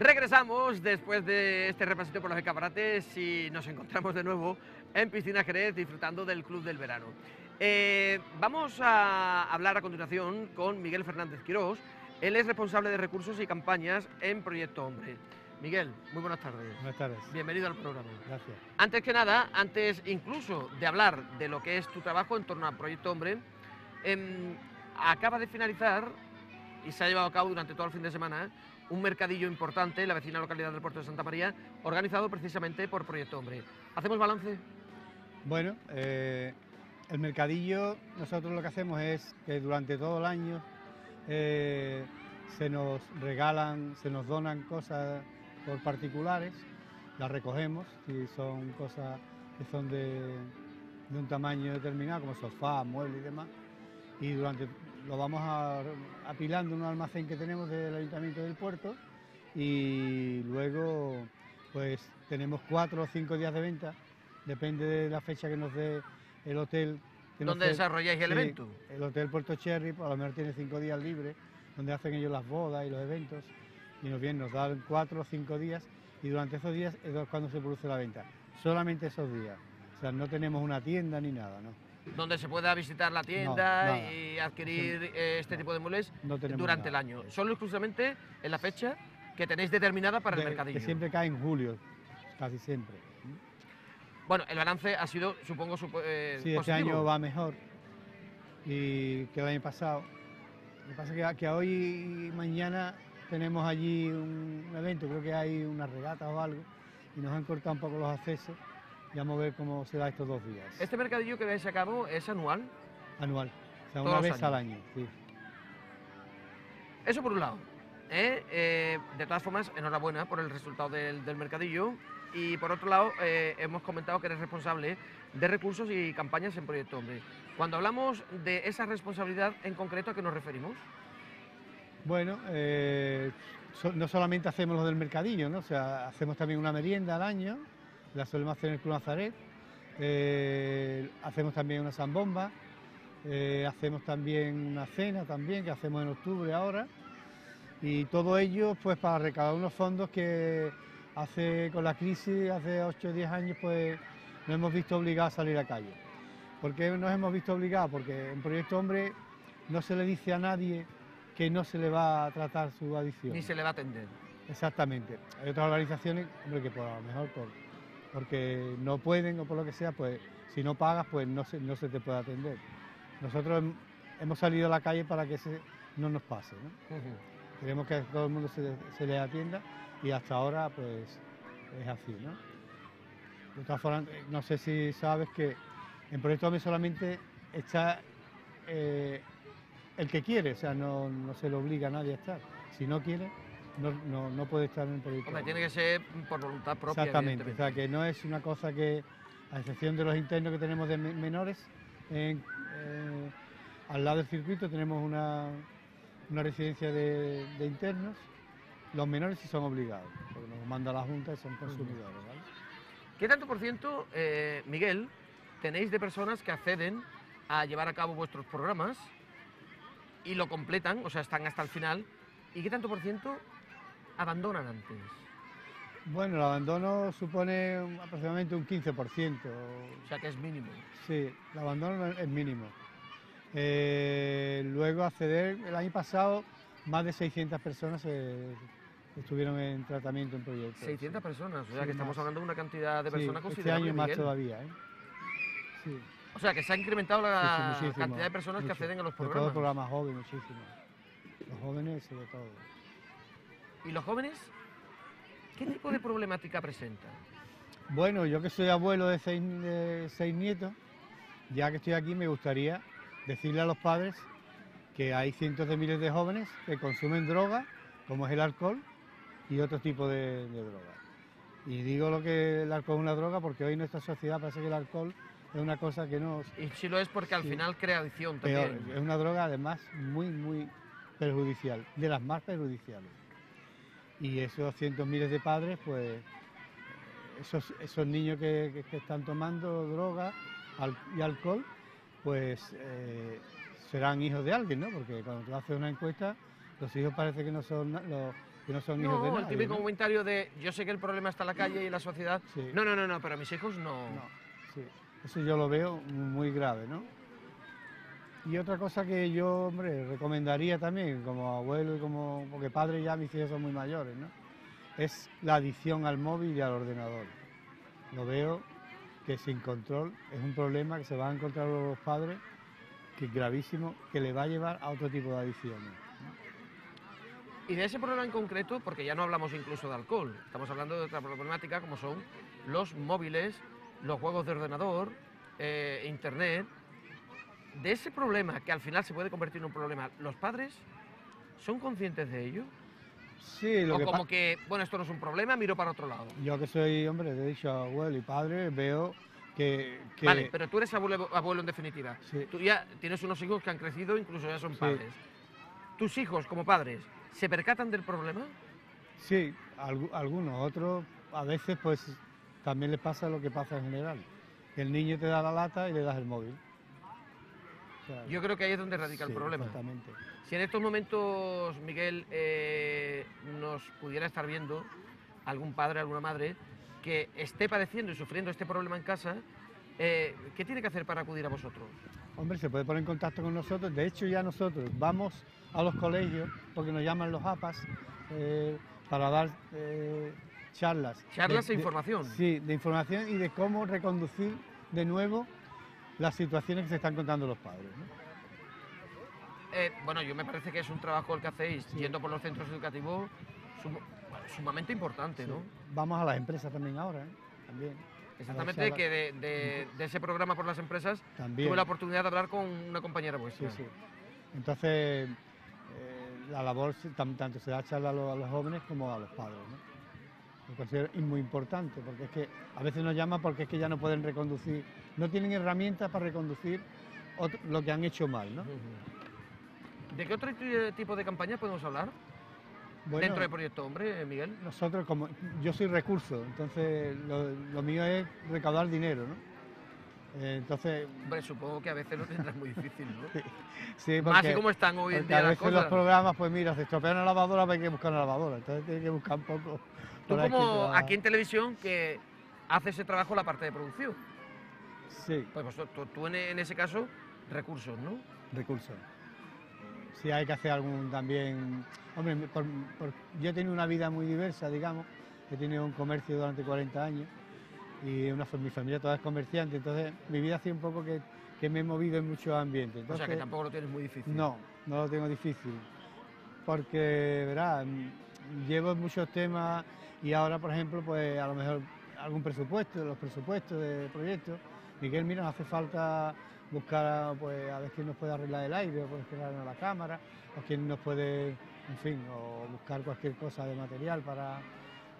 Regresamos después de este repasito por los escaparates y nos encontramos de nuevo en Piscina Jerez disfrutando del Club del Verano. Eh, vamos a hablar a continuación con Miguel Fernández Quirós. Él es responsable de recursos y campañas en Proyecto Hombre. Miguel, muy buenas tardes. Buenas tardes. Bienvenido al programa. Gracias. Antes que nada, antes incluso de hablar de lo que es tu trabajo en torno a Proyecto Hombre, em, acaba de finalizar y se ha llevado a cabo durante todo el fin de semana un mercadillo importante en la vecina localidad del puerto de Santa María, organizado precisamente por Proyecto Hombre. ¿Hacemos balance? Bueno, eh, el mercadillo, nosotros lo que hacemos es que durante todo el año eh, se nos regalan, se nos donan cosas por particulares, las recogemos, si son cosas que son de, de un tamaño determinado, como sofá, muebles y demás, y durante lo vamos a- apilando en un almacén que tenemos del Ayuntamiento del Puerto y luego pues tenemos cuatro o cinco días de venta, depende de la fecha que nos dé el hotel. que nos ¿Dónde dé- desarrolláis el evento? El Hotel Puerto Cherry, pues, a lo mejor tiene cinco días libres, donde hacen ellos las bodas y los eventos, y nos vienen, nos dan cuatro o cinco días, y durante esos días es cuando se produce la venta. Solamente esos días. O sea, no tenemos una tienda ni nada, ¿no? Donde se pueda visitar la tienda y adquirir eh, este tipo de muebles No durante nada. el año. Solo exclusivamente en la fecha que tenéis determinada para el mercadillo. Que siempre cae en julio, casi siempre. Bueno, el balance ha sido, supongo, supo- eh, Sí, este año va mejor y que el año pasado. Lo que pasa es que, que hoy y mañana tenemos allí un evento, creo que hay una regata o algo, y nos han cortado un poco los accesos. Y vamos a ver cómo será estos dos días. Este mercadillo que vais a cabo es anual. Anual. O sea, Todos una vez al año. Sí. Eso por un lado. ¿eh? Eh, de todas formas, enhorabuena por el resultado del, del mercadillo. Y por otro lado, eh, hemos comentado que eres responsable de recursos y campañas en Proyecto Hombre. Cuando hablamos de esa responsabilidad en concreto, ¿a qué nos referimos? Bueno, so- no solamente hacemos lo del mercadillo, ¿no? O sea, hacemos también una merienda al año, la solemos hacer en el Club Nazaret, eh, hacemos también una zambomba, eh, hacemos también una cena también, que hacemos en octubre ahora, y todo ello pues para recaudar unos fondos que hace con la crisis, hace 8 o 10 años, pues nos hemos visto obligados a salir a calle. ¿Por qué nos hemos visto obligados? Porque en Proyecto Hombre no se le dice a nadie que no se le va a tratar su adicción. Ni se le va a atender. Exactamente. Hay otras organizaciones, hombre, que por a lo mejor por, porque no pueden o por lo que sea, pues si no pagas, pues no se, no se te puede atender. Nosotros hem- hemos salido a la calle para que se, no nos pase, ¿no? Queremos que a todo el mundo se, se les atienda y hasta ahora, pues, es así, ¿no? De todas formas, eh, no sé si sabes que en Proyecto Hombre solamente está eh, el que quiere, o sea, no, no se le obliga a nadie a estar. Si no quiere, no, no, no puede estar en el Proyecto Hombre, tiene que ser por voluntad propia. Exactamente, o sea, que no es una cosa que, a excepción de los internos que tenemos de me- menores, en, eh, al lado del circuito tenemos una, una residencia de, de internos. Los menores sí son obligados, porque nos manda la Junta y son consumidores. ¿vale? ¿Qué tanto por ciento, eh, Miguel, tenéis de personas que acceden a llevar a cabo vuestros programas y lo completan, o sea, están hasta el final? ¿Y qué tanto por ciento abandonan antes? Bueno, el abandono supone aproximadamente un 15%. O sea, que es mínimo. Sí, el abandono es mínimo. Eh, luego acceder, el año pasado, más de 600 personas eh, estuvieron en tratamiento en proyectos. 600 personas, o sea, Sí, que estamos más. hablando de una cantidad de Sí, personas Este considerable. año más todavía, ¿eh? Sí, O sea, que se ha incrementado la cantidad de personas que acceden a los Sobre todo programas. programas jóvenes, muchísimo. Los jóvenes sobre todo. ¿Y los jóvenes? ¿Qué tipo de problemática presentan? Bueno, yo que soy abuelo de seis, de seis nietos, ya que estoy aquí me gustaría decirle a los padres que hay cientos de miles de jóvenes que consumen drogas, como es el alcohol y otro tipo de, de drogas. Y digo lo que el alcohol es una droga porque hoy en nuestra sociedad parece que el alcohol es una cosa que nos Y si lo es porque al Sí. final crea adicción peor, también. es una droga además muy, muy perjudicial, de las más perjudiciales. Y esos cientos miles de padres, pues esos, esos niños que, que- que están tomando droga al- y alcohol, pues eh, serán hijos de alguien, ¿no? Porque cuando tú haces una encuesta, los hijos parece que no son na- los, que no son hijos de nadie. el típico ¿no? comentario de yo sé que el problema está en la calle y en la sociedad. Sí. No, no, no, no, pero mis hijos no. No, sí. Eso yo lo veo muy grave, ¿no? Y otra cosa que yo, hombre, recomendaría también como abuelo y como, porque padre ya mis hijos son muy mayores, ¿no? Es la adicción al móvil y al ordenador. Lo veo que sin control es un problema que se van a encontrar los padres, que es gravísimo, que le va a llevar a otro tipo de adicciones. Y de ese problema en concreto, porque ya no hablamos incluso de alcohol, estamos hablando de otra problemática como son los móviles, los juegos de ordenador, eh, internet. De ese problema que al final se puede convertir en un problema, ¿los padres son conscientes de ello? Sí, lo o que como que, bueno, esto no es un problema, miro para otro lado. yo que soy, hombre, he dicho abuelo y padre, veo que... que- Vale, pero tú eres abuelo, abuelo en definitiva. Sí. Tú ya tienes unos hijos que han crecido, incluso ya son Sí. padres. ¿Tus hijos como padres se percatan del problema? Sí, algu- algunos, otros a veces pues también les pasa lo que pasa en general. El niño te da la lata y le das el móvil. Yo creo que ahí es donde radica el problema. Exactamente. Si en estos momentos, Miguel, eh, nos pudiera estar viendo algún padre, alguna madre que esté padeciendo y sufriendo este problema en casa, eh, ¿qué tiene que hacer para acudir a vosotros? Hombre, se puede poner en contacto con nosotros. De hecho, ya nosotros vamos a los colegios, porque nos llaman los APAS, eh, para dar eh, charlas. Charlas De- e de- información. Sí, de información y de cómo reconducir de nuevo las situaciones que se están contando los padres. ¿no? Eh, bueno, yo me parece que es un trabajo el que hacéis Sí. yendo por los centros educativos sum- bueno, sumamente importante, ¿no? Sí. Vamos a las empresas también ahora, ¿eh? También. Exactamente, que de, de- de ese programa por las empresas También. tuve la oportunidad de hablar con una compañera Sí, vuestra. sí. Entonces, eh, la labor tanto se da charla a los, a los jóvenes como a los padres. ¿no? Considero y muy importante, porque es que a veces nos llaman porque es que ya no pueden reconducir, no tienen herramientas para reconducir otro- lo que han hecho mal. ¿no? ¿De qué otro ti- tipo de campaña podemos hablar Bueno, dentro del proyecto Hombre, Miguel? nosotros, como yo soy recurso, entonces lo, lo mío es recaudar dinero. ¿no? Eh, entonces, Hombre, supongo que a veces lo tendrás muy difícil, ¿no? sí, Más y porque- cómo están hoy en día a las los programas, pues mira, se estropea una lavadora, pues hay que buscar una lavadora. Entonces tiene que buscar un poco. Tú por como aquí en televisión que hace ese trabajo la parte de producción. Sí, Pues vosotros- tú, tú en, en ese caso, recursos, ¿no? recursos. Si hay que hacer algún también. Hombre, por- por- yo he tenido una vida muy diversa, digamos. He tenido un comercio durante 40 años y una, mi familia toda es comerciante. Entonces, mi vida ha sido un poco que, que me he movido en muchos ambientes. o sea que tampoco lo tienes muy difícil. No, no lo tengo difícil. Porque, verás, llevo muchos temas y ahora, por ejemplo, pues a lo mejor algún presupuesto, los presupuestos de proyectos. Miguel, mira, nos hace falta buscar pues, a ver quién nos puede arreglar el aire, o puede arreglarnos la cámara, o quién nos puede, en fin, o buscar cualquier cosa de material para...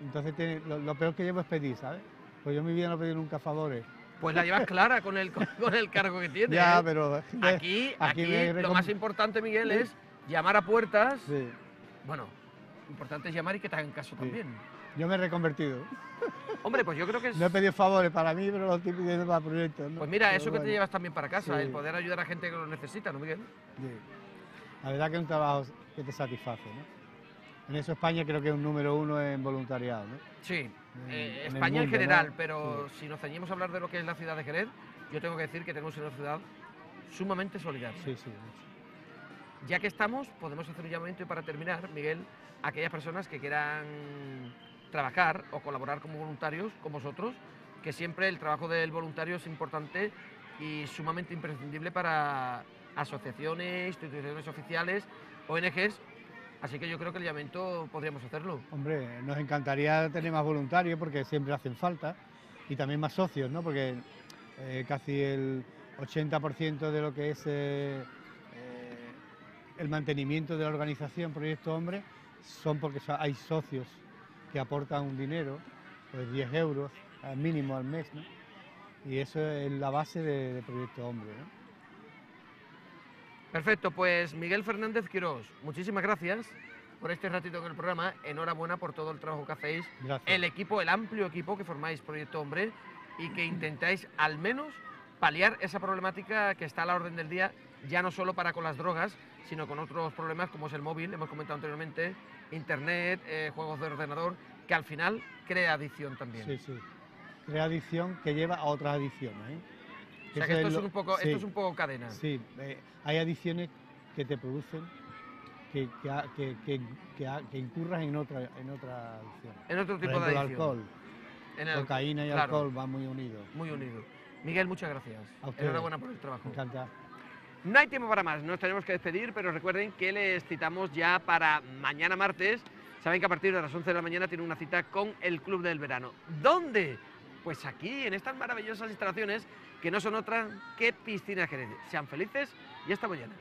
Entonces, tiene- lo, lo peor que llevo es pedir, ¿sabes? Pues yo en mi vida no he pedido nunca favores. Pues la llevas clara con el, con, con el cargo que tienes. Ya, ¿eh? pero... Aquí, aquí lo más importante, Miguel, es llamar a puertas. Sí, Bueno, importante es llamar y que te hagan caso también. yo me he reconvertido. Hombre, pues yo creo que es... No he pedido favores para mí, pero lo estoy pidiendo para proyectos. ¿no? Pues mira, Pero eso que te llevas también para casa, Sí. el poder ayudar a gente que lo necesita, ¿no, Miguel? sí. La verdad que es un trabajo que te satisface, ¿no? En eso España creo que es un número uno en voluntariado, ¿no? Sí, En- eh, en España en general, ¿no? pero si nos ceñimos a hablar de lo que es la ciudad de Jerez, yo tengo que decir que tenemos una ciudad sumamente solidaria. Sí, sí. Ya que estamos, podemos hacer un llamamiento y para terminar, Miguel, a aquellas personas que quieran trabajar o colaborar como voluntarios con vosotros, que siempre el trabajo del voluntario es importante y sumamente imprescindible para asociaciones, instituciones oficiales, ONGs, así que yo creo que el llamamiento podríamos hacerlo. Hombre, nos encantaría tener más voluntarios porque siempre hacen falta y también más socios, ¿no? Porque eh, casi el 80% de lo que es eh, el mantenimiento de la organización Proyecto Hombre son porque hay socios que aportan un dinero, pues 10 euros al mínimo al mes, ¿no? Y eso es la base de, de Proyecto Hombre, ¿no? Perfecto, pues Miguel Fernández Quirós, muchísimas gracias por este ratito en el programa, enhorabuena por todo el trabajo que hacéis, Gracias. el equipo, el amplio equipo que formáis Proyecto Hombre y que intentáis al menos paliar esa problemática que está a la orden del día ya no solo para con las drogas, sino con otros problemas como es el móvil, hemos comentado anteriormente, internet, eh, juegos de ordenador, que al final crea adicción también. Sí, sí. Crea adicción que lleva a otras adicciones. ¿eh? O sea que esto es, lo- un poco, sí, esto es un poco cadena. Sí, eh, hay adicciones que te producen que, que, que, que, incurras en otra, en otra adicción. En otro Por tipo ejemplo, de el adicción. alcohol. En el- Cocaína y claro, alcohol van muy unidos. Muy unido. Miguel, muchas gracias. A. Enhorabuena por el trabajo. No hay tiempo para más, nos tenemos que despedir, pero recuerden que les citamos ya para mañana martes. Saben que a partir de las 11 de la mañana tiene una cita con el Club del Verano. ¿Dónde? Pues aquí, en estas maravillosas instalaciones que no son otras que Piscina Jerez. Sean felices y hasta mañana.